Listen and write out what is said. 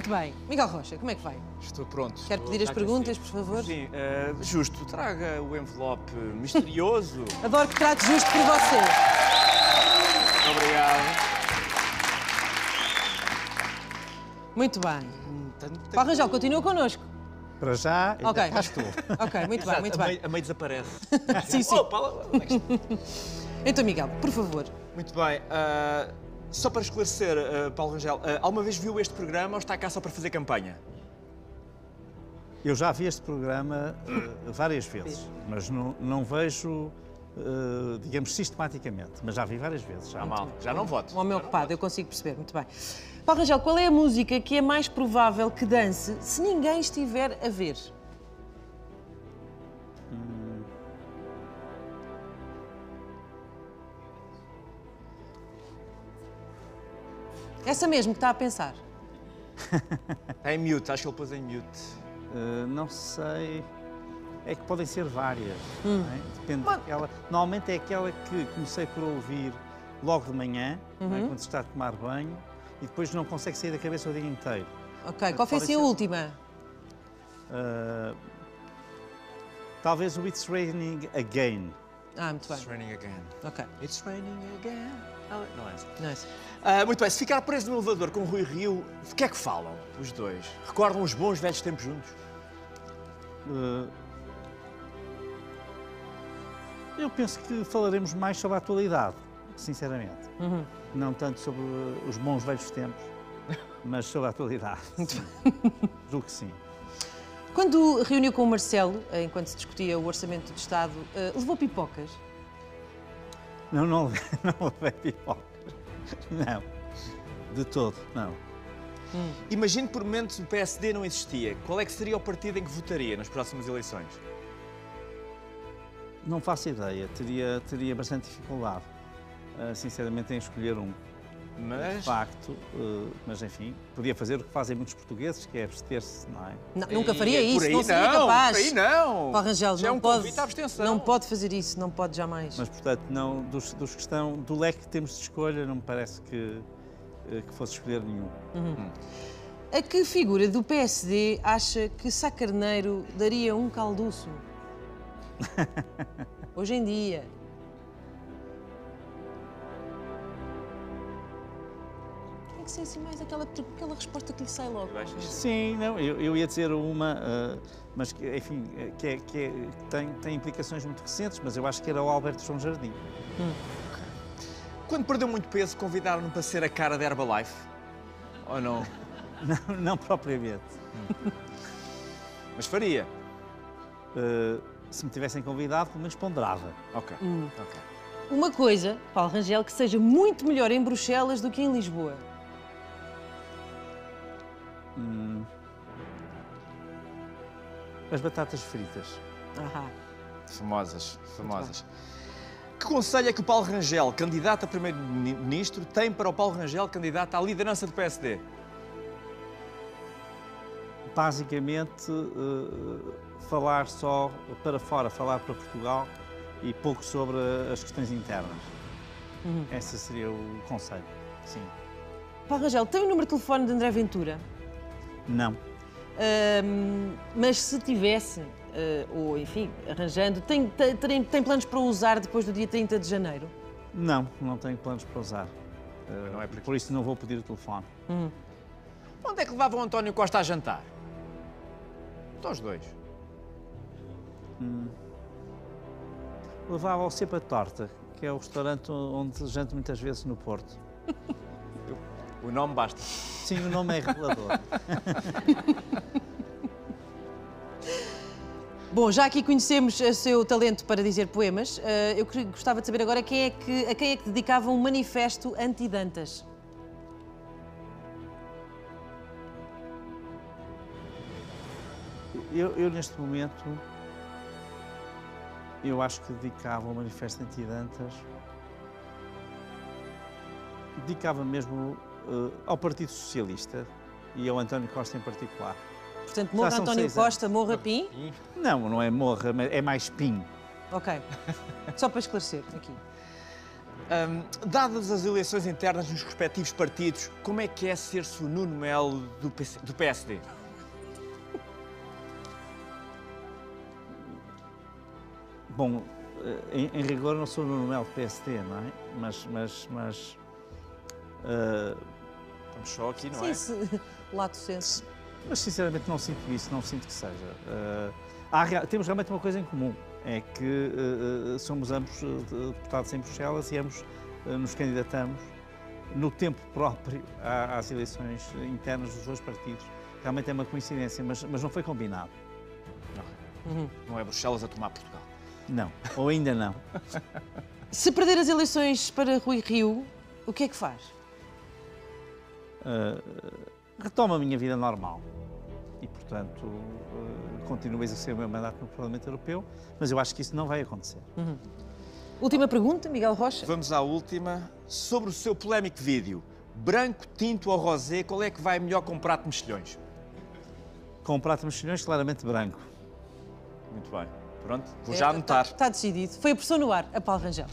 Muito bem. Miguel Rocha, como é que vai? Estou pronto. Quer Estou- pedir as perguntas, por favor? Sim, eh, justo. Traga o envelope misterioso. Adoro que trate justo por você. Obrigado. Muito bem. Hum, Paulo Rangel, continua connosco. Para já, Ok. cá estou. Ok, muito bem, Exato, muito a bem. meio, a meio desaparece. Sim, sim. Opa, onde é que está? Então, Miguel, por favor. Muito bem. ah, só para esclarecer, ah, Paulo Rangel, ah, alguma vez viu este programa ou está cá só para fazer campanha? Eu já vi este programa eh, várias vezes, mas não, não vejo, eh, digamos, sistematicamente. Mas já vi várias vezes. Já. Mal. Já não voto. Um homem ocupado, eu consigo perceber, muito bem. Paulo Rangel, qual é a música que é mais provável que dance se ninguém estiver a ver? Essa mesmo que está a pensar. Está em mute, acho que ele pôs em mute. Eh, não sei. É que podem ser várias. não é? Depende daquela. Normalmente é aquela que comecei por ouvir logo de manhã, não é? quando se está a tomar banho, e depois não consegue sair da cabeça o dia inteiro. Ok, qual foi assim a ser. última? Eh, talvez o It's Raining Again. Ah, muito It's bem. raining again. Ok, It's raining again. Ah, Não é nice. Ah, muito bem, se ficar preso no elevador com o Rui Rio, de que é que falam os dois? Recordam os bons velhos tempos juntos? Eh, eu penso que falaremos mais sobre a atualidade, sinceramente. Não tanto sobre os bons velhos tempos, mas sobre a atualidade. Julgo que sim. Quando reuniu com o Marcelo, eh, enquanto se discutia o orçamento do Estado, eh, levou pipocas? Não, não, levei- não levei pipoca. Não. De todo, não. Imagine por momentos o PSD não existia. Qual é que seria o partido em que votaria nas próximas eleições? Não faço ideia. Teria, teria bastante dificuldade, eh, sinceramente, em escolher um. De Mas. facto, eh, mas enfim, podia fazer o que fazem muitos portugueses, que é abster-se, não é? Não, nunca faria é por isso, aí não seria não, capaz. Por aí não. Paulo Rangel, Já é não um pode, não pode fazer isso, não pode jamais. Mas, portanto, não, dos, dos que estão, do leque que temos de escolha, não me parece que, eh, que fosse escolher nenhum. A que figura do PSD acha que Sá Carneiro daria um calduço? Hoje em dia. Ser assim mais aquela, aquela resposta que lhe sai logo. Eu acho que Sim, não, eu, eu ia dizer uma, eh, mas que, enfim, que, é, que, é- que tem, tem implicações muito recentes, mas eu acho que era o Alberto João Jardim. Quando perdeu muito peso, convidaram-no para ser a cara da Herbalife? Ou não? Não, não propriamente. Mas faria. Eh, se me tivessem convidado, pelo menos ponderava. Ok. ok. Uma coisa, Paulo Rangel, que seja muito melhor em Bruxelas do que em Lisboa. As batatas fritas. Famosas, famosas. Que conselho é que o Paulo Rangel, candidato a primeiro-ministro, tem para o Paulo Rangel, candidato à liderança do PSD? Basicamente, eh, falar só para fora, falar para Portugal e pouco sobre as questões internas. Esse seria o conselho. Sim. Paulo Rangel, tem o número de telefone de André Ventura? Não. Ahm, mas se tivesse, ah, ou enfim, arranjando, tem, tem, tem- planos para usar depois do dia 30 de janeiro? Não, não tenho planos para usar. Eh, não é por aqui. por isso não vou pedir o telefone. Onde é que levava o António Costa a jantar? Estão os dois. Levava ao Cepa Torta, que é o restaurante onde janto muitas vezes no Porto. O nome basta. Sim, o nome é revelador. Bom, já aqui conhecemos o seu talento para dizer poemas. ah, eu gostava de saber agora quem é que, a quem é que dedicava um manifesto anti-Dantas. Eu, eu, neste momento, eu acho que dedicava o Manifesto Antidantas, dedicava mesmo eh, ao Partido Socialista e ao António Costa em particular. Portanto, morra António Costa, morra Pim. Não, não é morra, é mais PIN. Ok. Só para esclarecer aqui. Hum, dadas as eleições internas nos respectivos partidos, como é que é ser-se o Nuno Melo do, PC do PSD? Bom, eh, em, em rigor não sou o Nuno Melo do PSD, não é? Mas, mas, mas uh, Estamos só aqui, não Sim, é? se... lato senso. Mas sinceramente não sinto isso, não sinto que seja. Uh, há temos realmente uma coisa em comum, é que uh, somos ambos deputados em Bruxelas e ambos uh, nos candidatamos no tempo próprio à- às eleições internas dos dois partidos. Realmente é uma coincidência, mas, mas não foi combinado. Não é Bruxelas a tomar Portugal. Não, ou ainda não. Se perder as eleições para Rui Rio, o que é que faz? Uh, retomo a minha vida normal e, portanto, uh, continuo a exercer o meu mandato no Parlamento Europeu, mas eu acho que isso não vai acontecer. Última pergunta, Miguel Rocha. Vamos à última. Sobre o seu polémico vídeo, branco, tinto ou rosé, qual é que vai melhor com um prato de mexilhões? Com um prato de mexilhões claramente branco. Muito bem. Pronto, vou já anotar. Está decidido. Foi a pressão no ar, a Paulo Rangel.